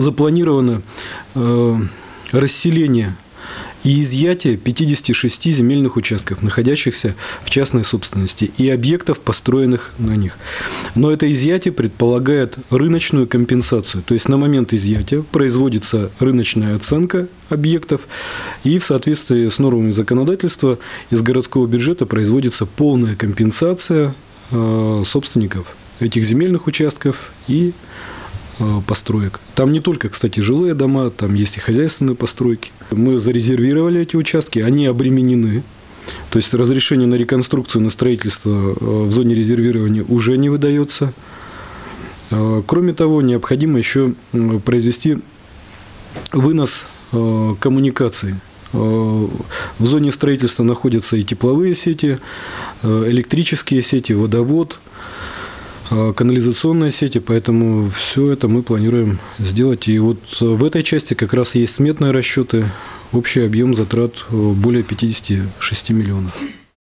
запланировано э, расселение и изъятие 56 земельных участков, находящихся в частной собственности, и объектов, построенных на них. Но это изъятие предполагает рыночную компенсацию. То есть на момент изъятия производится рыночная оценка объектов, и в соответствии с нормами законодательства из городского бюджета производится полная компенсация э, собственников этих земельных участков и построек. Там не только, кстати, жилые дома, там есть и хозяйственные постройки. Мы зарезервировали эти участки, они обременены. То есть разрешение на реконструкцию, на строительство э, в зоне резервирования уже не выдается. Э, кроме того, необходимо еще произвести вынос коммуникаций. В зоне строительства находятся и тепловые сети, электрические сети, водовод – канализационные сети, поэтому все это мы планируем сделать. И вот в этой части как раз есть сметные расчеты, общий объем затрат более 56 миллионов.